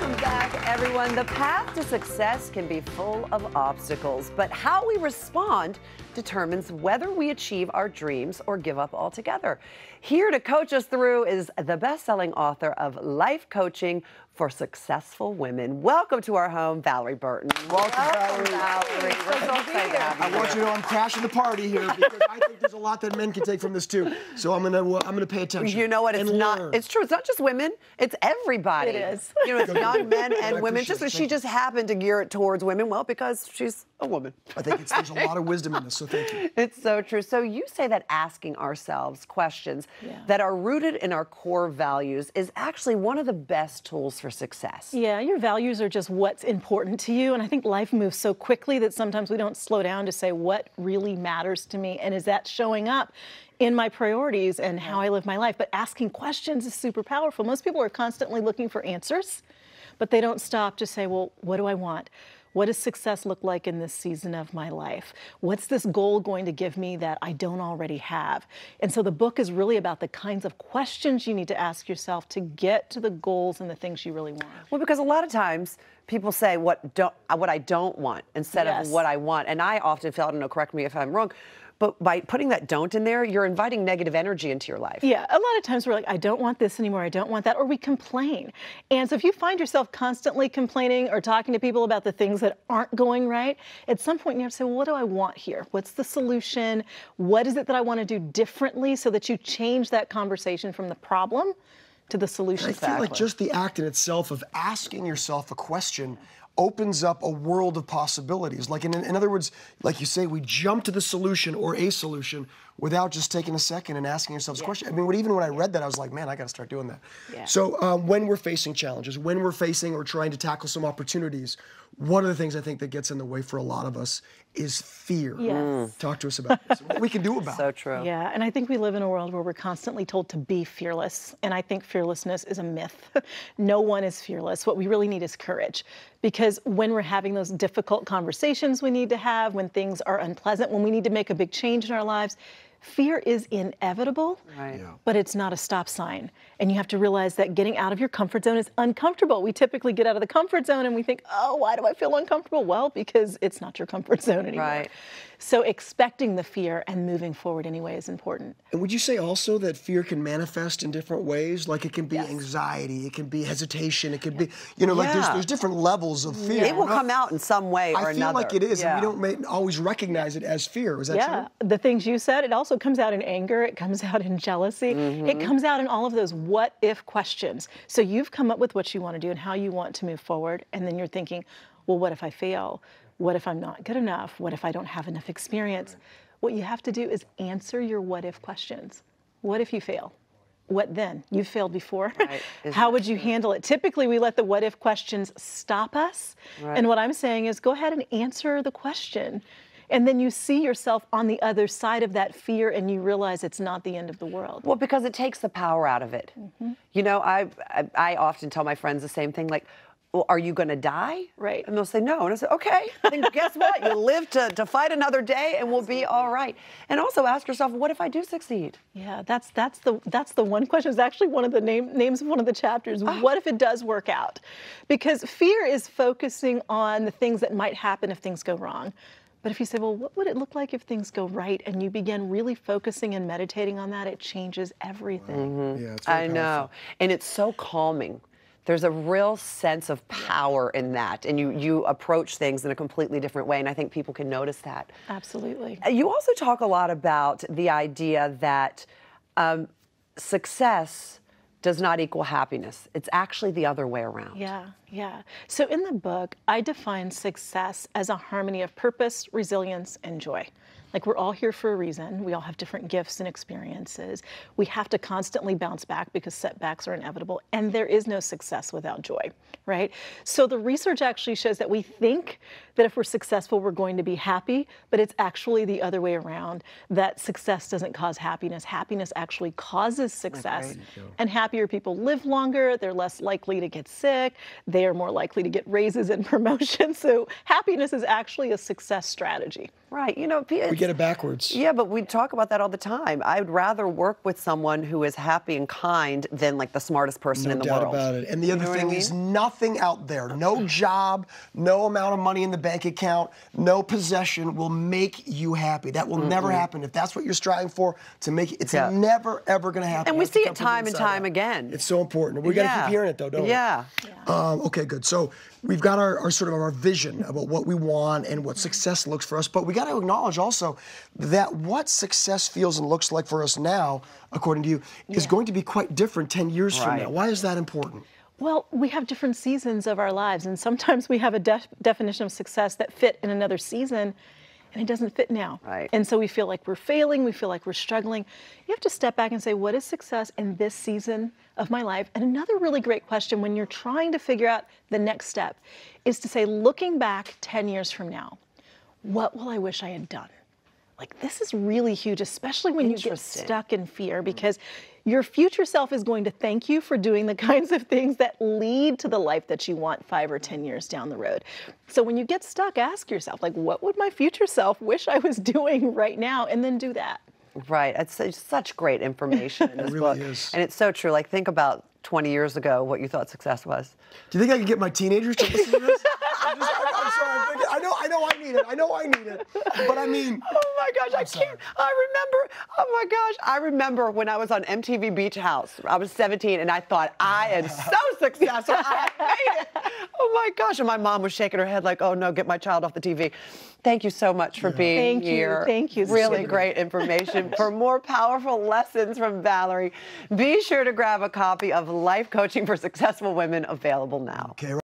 Welcome back, everyone. The path to success can be full of obstacles, but how we respond determines whether we achieve our dreams or give up altogether. Here to coach us through is the best selling author of Life Coaching for Successful Women. Welcome to our home, Valorie Burton. Welcome, Welcome Valorie. Valorie. So excited to have you I want you to know I'm crashing the party here because I think there's a lot that men can take from this too. So I'm gonna I'm gonna pay attention. You know what? It's not. learn. It's true. It's not just women. It's everybody. It is. You know, it's young men and I women. Just it. she just happened to gear it towards women. Well, because she's a woman. I think it's, there's a lot of wisdom in this. So thank you. It's so true. So you say that asking ourselves questions Yeah. that are rooted in our core values is actually one of the best tools for success. Yeah, your values are just what's important to you. And I think life moves so quickly that sometimes we don't slow down to say what really matters to me. And is that showing up in my priorities and how I live my life? But asking questions is super powerful. Most people are constantly looking for answers, but they don't stop to say, well, what do I want? What does success look like in this season of my life? What's this goal going to give me that I don't already have? And so the book is really about the kinds of questions you need to ask yourself to get to the goals and the things you really want. Well, because a lot of times people say what don't what I don't want instead Yes. of what I want, and I often feel I don't know. Correct me if I'm wrong, but by putting that don't in there, you're inviting negative energy into your life. Yeah, a lot of times we're like, I don't want this anymore, I don't want that, or we complain. And so if you find yourself constantly complaining or talking to people about the things that aren't going right, at some point you have to say, well, what do I want here? What's the solution? What is it that I want to do differently so that you change that conversation from the problem to the solution? I feel like just the act in itself of asking yourself a question opens up a world of possibilities. Like in, in other words, like you say, we jump to the solution or a solution without just taking a second and asking ourselves a question. I mean, what, even when I read that, I was like, man, I got to start doing that. Yeah. So um, when we're facing challenges, when we're facing or trying to tackle some opportunities, one of the things I think that gets in the way for a lot of us is fear. Yes. Talk to us about this. What we can do about So it. So true. Yeah, and I think we live in a world where we're constantly told to be fearless. And I think fearlessness is a myth. no one is fearless. What we really need is courage. Because when we're having those difficult conversations we need to have, when things are unpleasant, when we need to make a big change in our lives, fear is inevitable, Right. Yeah. but it's not a stop sign. And you have to realize that getting out of your comfort zone is uncomfortable. We typically get out of the comfort zone and we think, oh, why do I feel uncomfortable? Well, because it's not your comfort zone anymore. Right. So expecting the fear and moving forward anyway is important. And would you say also that fear can manifest in different ways? Like it can be Yes. anxiety, it can be hesitation, it can be, you know, like there's, there's different levels of fear. It will not- come out in some way or I feel another. like it is, Yeah. and we don't may, always recognize it as fear. Is that yeah, true? the things you said, it also comes out in anger, it comes out in jealousy, Mm-hmm. it comes out in all of those what if questions. So you've come up with what you want to do and how you want to move forward, and then you're thinking, well, what if I fail? What if I'm not good enough? What if I don't have enough experience? What you have to do is answer your what if questions. What if you fail? What then? You've failed before. Right. How would you handle it? Typically, we let the what if questions stop us. Right. And what I'm saying is go ahead and answer the question. And then you see yourself on the other side of that fear and you realize it's not the end of the world. Well, because it takes the power out of it. Mm-hmm. You know, I, I I often tell my friends the same thing, like, well, are you going to die? Right. And they'll say no, and I say, okay. Then guess what? You live to to fight another day, and we'll be all right. And also ask yourself, what if I do succeed? Yeah, that's that's the that's the one question. It's actually one of the name, names of one of the chapters. Ah. What if it does work out? Because fear is focusing on the things that might happen if things go wrong. But if you say, well, what would it look like if things go right? And you begin really focusing and meditating on that, it changes everything. Mm-hmm. Yeah, it's very I know, and it's so calming. There's a real sense of power in that, and you you approach things in a completely different way, and I think people can notice that. Absolutely. You also talk a lot about the idea that um, success does not equal happiness. It's actually the other way around. Yeah, yeah. So in the book, I define success as a harmony of purpose, resilience, and joy. Like we're all here for a reason. We all have different gifts and experiences. We have to constantly bounce back because setbacks are inevitable. And there is no success without joy, right? So the research actually shows that we think that if we're successful, we're going to be happy, but it's actually the other way around that success doesn't cause happiness. Happiness actually causes success. And happier people live longer, they're less likely to get sick, they are more likely to get raises and promotions. So happiness is actually a success strategy. Right. You know, pe- uh, We get it backwards. Yeah, but we talk about that all the time. I would rather work with someone who is happy and kind than like the smartest person No in the doubt world. about it. And the other know what I thing is nothing out there, no job, no amount of money in the bank account, no possession will make you happy. That will never happen. If that's what you're striving for, to make it, it's Yeah. never ever going to happen. And we It has to see it time and time out. again. It's so important. We got to Yeah. keep hearing it though, don't we? Yeah. Um, okay, good. So we've got our, our sort of our vision about what we want and what success looks for us, but we got to acknowledge also that what success feels and looks like for us now, according to you, is going to be quite different 10 years from now. Why is that important? Well, we have different seasons of our lives, and sometimes we have a def- definition of success that fit in another season, and it doesn't fit now. Right. And so we feel like we're failing, we feel like we're struggling. You have to step back and say, what is success in this season of my life? And another really great question when you're trying to figure out the next step is to say, looking back 10 years from now, what will I wish I had done? Like, this is really huge, especially when you get stuck in fear, because your future self is going to thank you for doing the kinds of things that lead to the life that you want five or 10 years down the road. So when you get stuck, ask yourself, like, what would my future self wish I was doing right now? And then do that. Right. It's, it's such great information in this really book. is. And it's so true. Like, think about 20 years ago what you thought success was. Do you think I could get my teenagers to listen to this? I'm, just, I'm, I'm sorry. I'm thinking, I know, I know, I need it. I know, I need it. But I mean, my gosh, I sorry. can't. I remember. Oh my gosh, I remember when I was on MTV Beach House. I was 17 and I thought I am so successful. I made it. Oh my gosh, and my mom was shaking her head like, "Oh no, get my child off the TV." Thank you so much for being Thank you, here. thank you. Really great information. for more powerful lessons from Valorie, be sure to grab a copy of Life Coaching for Successful Women available now. okay.